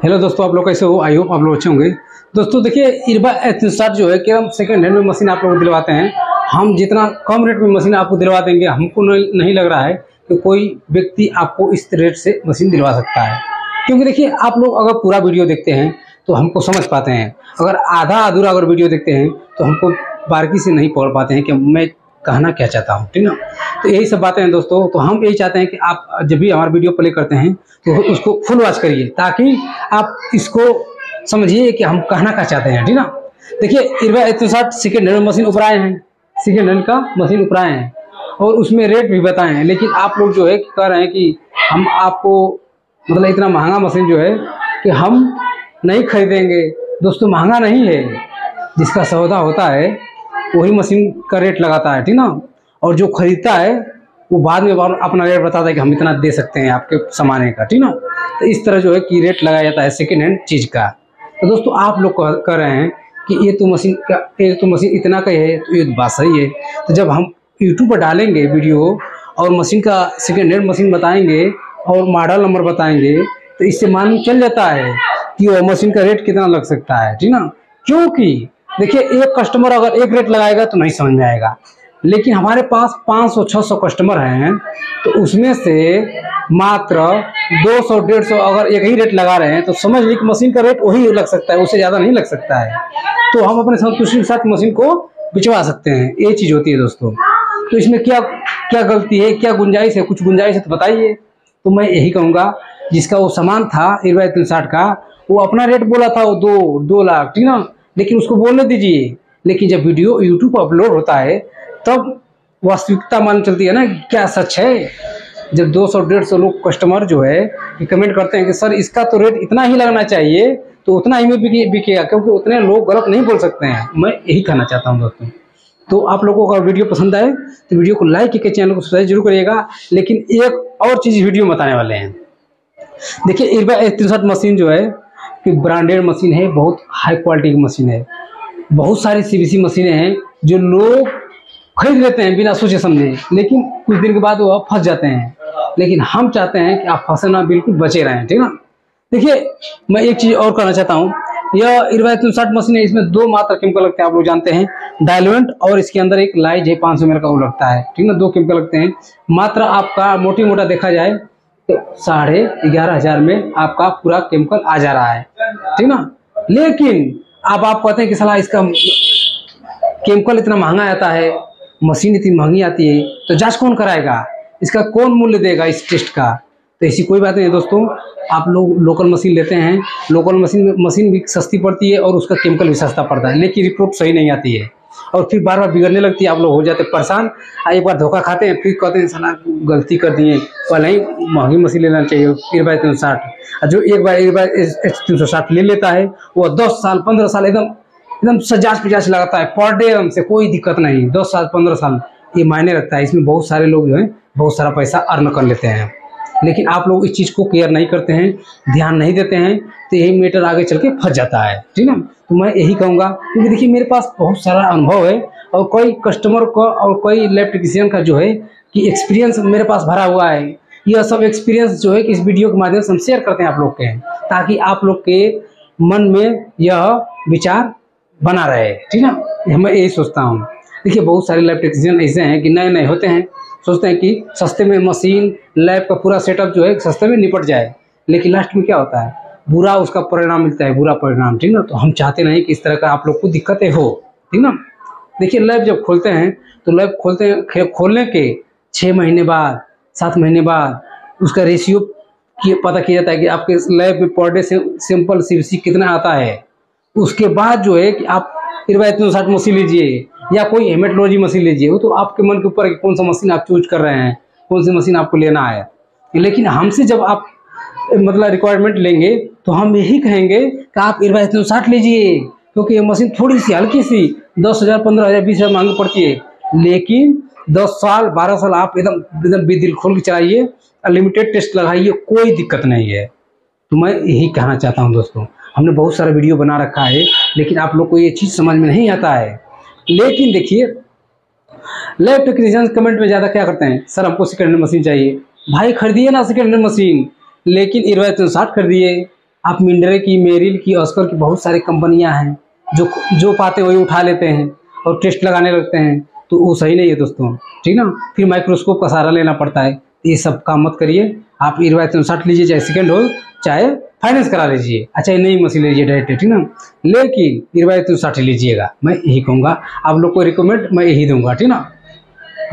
Hello दोस्तों, आप लोग कैसे हो? आई होप आप लोग अच्छे होंगे। दोस्तों, देखिए, इरबा एथनस्टार्ट जो है कि हम सेकेंड हैंड में मशीन आप लोग को दिलवाते हैं। हम जितना कम रेट में मशीन आपको दिलवा देंगे, हमको नहीं लग रहा है कि कोई व्यक्ति आपको इस रेट से मशीन दिलवा सकता है। क्योंकि देखिए, आप लोग अगर पूरा वीडियो देखते हैं तो हमको समझ पाते हैं। अगर आधा अधूरा अगर वीडियो देखते हैं तो हमको बारीकी से नहीं पढ़ पाते हैं कि मैं कहना क्या चाहता हूँ, ठीक ना? तो यही सब बातें हैं दोस्तों तो हम यही चाहते हैं कि आप जब भी हमारा वीडियो प्ले करते हैं तो उसको फुल वॉच करिए, ताकि आप इसको समझिए कि हम कहना क्या चाहते हैं, ठीक ना? देखिए, इरवा एतसाठ सेकेंड हैंड मशीन ऊपर आए हैं सेकेंड हैंड का मशीन ऊपर आए हैं, और उसमें रेट भी बताए हैं, लेकिन आप लोग जो है कह रहे हैं कि हम आपको मतलब इतना महँगा मशीन जो है कि हम नहीं खरीदेंगे। दोस्तों, महँगा नहीं है, जिसका सौदा होता है वही मशीन का रेट लगाता है, ठीक ना? और जो खरीदता है, वो बाद में अपना रेट बताता है कि हम इतना दे सकते हैं आपके सामान का, ठीक ना? तो इस तरह जो है कि रेट लगाया जाता है सेकेंड हैंड चीज़ का। तो दोस्तों, आप लोग कह रहे हैं कि ये तो मशीन का, ये तो मशीन इतना का है तो ये तो बात सही है। तो जब हम यूट्यूब पर डालेंगे वीडियो और मशीन का सेकेंड हैंड मशीन बताएँगे और मॉडल नंबर बताएँगे तो इससे मालूम चल जाता है कि वो मशीन का रेट कितना लग सकता है, ठीक ना? क्योंकि देखिए, एक कस्टमर अगर एक रेट लगाएगा तो नहीं समझ में आएगा। लेकिन हमारे पास 500-600 कस्टमर हैं तो उसमें से मात्र 200 150 अगर एक ही रेट लगा रहे हैं तो समझ लीजिए कि मशीन का रेट वही लग सकता है, उससे ज़्यादा नहीं लग सकता है। तो हम अपने संतुष्टि के साथ मशीन को बिचवा सकते हैं। ये चीज़ होती है दोस्तों। तो इसमें क्या क्या गलती है, क्या गुंजाइश है? कुछ गुंजाइश है तो बताइए। तो मैं यही कहूँगा, जिसका वो सामान था तीन साठ का, वो अपना रेट बोला था, वो दो दो लाख, ठीक ना? लेकिन उसको बोलने दीजिए। लेकिन जब वीडियो यूट्यूब पर अपलोड होता है, तब वास्तविकता मान चलती है ना क्या सच है? जब 200 डेढ़ लोग कस्टमर जो है कमेंट करते हैं कि, सर, इसका तो रेट इतना ही लगना चाहिए तो उतना ही में बिके, बिकेगा, क्योंकि उतने लोग गलत नहीं बोल सकते हैं। मैं यही कहना चाहता हूँ दोस्तों। तो आप लोगों को अगर वीडियो पसंद आए तो वीडियो को लाइक करके चैनल को सब्सक्राइब ज़रूर करिएगा, लेकिन एक और चीज़ वीडियो बताने वाले हैं। देखिए इरबा तिरसठ मशीन जो है कि ब्रांडेड मशीन है, बहुत हाई क्वालिटी की मशीन है। बहुत सारी सी बी मशीनें हैं जो लोग खरीद लेते हैं बिना सोचे समझे, लेकिन कुछ दिन के बाद वो आप फंस जाते हैं। लेकिन हम चाहते हैं कि आप फंसना बिल्कुल बचे रहें, ठीक ना? देखिए, मैं एक चीज़ और करना चाहता हूँ। यह इरवायत साठ मशीन है, इसमें दो मात्र केमिकल लगते हैं, आप लोग जानते हैं। डायलुएंट और इसके अंदर एक लाइज है, पाँच सौ का वो लगता है, ठीक ना? दो केमिकल लगते हैं। मात्र आपका मोटी मोटा देखा जाए साढ़े ग्यारह हज़ार में आपका पूरा केमिकल आ जा रहा है। ठीक ना? लेकिन अब आप कहते हैं कि सलाह इसका केमिकल इतना महँगा आता है मशीन इतनी महँगी आती है तो जाँच कौन कराएगा? इसका कौन मूल्य देगा इस टेस्ट का? तो ऐसी कोई बात नहीं दोस्तों। आप लोग लोकल मशीन लेते हैं लोकल मशीन मशीन भी सस्ती पड़ती है और उसका केमिकल भी सस्ता पड़ता है, लेकिन रिपोर्ट सही नहीं आती है। और फिर बार बार बिगड़ने लगती है, आप लोग हो जाते परेशान। एक बार धोखा खाते हैं, फिर कहते हैं सला गलती कर दिए। पहले ही महँगी मशीन लेना चाहिए, फिर बाई तीन सौ साठ। जो एक बार एक बार तीन सौ साठ ले लेता है, वो दस साल, पंद्रह साल एकदम एकदम सजाज पिजाज लगाता है, पर डे हमसे कोई दिक्कत नहीं। दस साल, पंद्रह साल, ये मायने रखता है। इसमें बहुत सारे लोग जो है, बहुत सारा पैसा अर्न कर लेते हैं। लेकिन आप लोग इस चीज़ को केयर नहीं करते हैं, ध्यान नहीं देते हैं तो यही मैटर आगे चल के फंस जाता है। ठीक है तो मैं यही कहूँगा, क्योंकि देखिए मेरे पास बहुत सारा अनुभव है और कोई कस्टमर को और कोई इलेक्ट्रिशियन का जो है कि एक्सपीरियंस मेरे पास भरा हुआ है, यह सब एक्सपीरियंस जो है कि इस वीडियो के माध्यम से हम शेयर करते हैं आप लोग के, ताकि आप लोग के मन में यह विचार बना रहे। ठीक है मैं यही सोचता हूँ। देखिए बहुत सारे इलेक्ट्रिशियन ऐसे हैं कि नए नए होते हैं सोचते हैं कि सस्ते में मशीन लैब का पूरा सेटअप जो है, सस्ते में निपट जाए। लेकिन लास्ट में क्या होता है? बुरा उसका परिणाम मिलता है, बुरा परिणाम, ठीक ना? तो हम चाहते नहीं कि इस तरह का आप लोग को दिक्कतें हो, ठीक ना? देखिए लैब जब खोलते हैं तो लैब खोलते हैं खोलने के छः महीने बाद, सात महीने बाद, उसका रेशियो पता किया जाता है कि आपके लैब में पर डे से सिंपल सी कितना आता है। उसके बाद जो है कि आप इरवा साठ मशीन लीजिए। या कोई हेमेटोलॉजी मशीन लीजिए, वो तो आपके मन के ऊपर है कौन सा मशीन आप चूज़ कर रहे हैं, कौन सी मशीन आपको लेना है। लेकिन हमसे जब आप मतलब रिक्वायरमेंट लेंगे तो हम यही कहेंगे कि आप इरवा साठ लीजिए, क्योंकि ये मशीन थोड़ी सी हल्की सी, दस हज़ार, पंद्रह हज़ार, बीस हज़ार महँगी पड़ती है। लेकिन दस साल, बारह साल आप एकदम एकदम दिल खोल के चलाइए अनलिमिटेड टेस्ट लगाइए, कोई दिक्कत नहीं है। तो मैं यही कहना चाहता हूँ दोस्तों, हमने बहुत सारा वीडियो बना रखा है, लेकिन आप लोग को ये चीज़ समझ में नहीं आता है। लेकिन देखिए लैब टेक्नीशियन कमेंट में ज़्यादा क्या करते हैं? सर, हमको सेकेंड हैंड मशीन चाहिए। भाई, खरीदिए ना सेकेंड हैंड मशीन लेकिन इरवा साठ खरीदिए आप मिंडरे की, मेरिल की, ऑस्कर की बहुत सारी कंपनियाँ हैं, जो जो पाते वही उठा लेते हैं और टेस्ट लगाने लगते हैं। तो वो सही नहीं है दोस्तों। ठीक ना? फिर माइक्रोस्कोप का सहारा लेना पड़ता है। ये सब काम मत करिए। आप इरवा उनसठ लीजिए, चाहे सेकेंड हो, चाहे फाइनेंस करा लीजिए। अच्छा ये नई मशीन लीजिए डायरेक्ट ठीक ना? लेकिन इरवा उनसठ लीजिएगा। मैं यही कहूँगा, आप लोग को रिकमेंड मैं यही दूँगा, ठीक ना?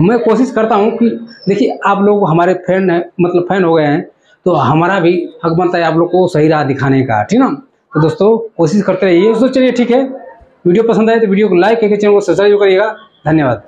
मैं कोशिश करता हूँ कि, देखिए, आप लोग हमारे फ़ैन हैं मतलब फ़ैन हो गए हैं तो हमारा भी हक बनता है आप लोग को सही राह दिखाने का, ठीक ना? तो दोस्तों, कोशिश करते रहिए। दोस्तों चलिए, ठीक है? वीडियो पसंद आए तो वीडियो को लाइक करके चैनल को सब्सक्राइब करिएगा। धन्यवाद।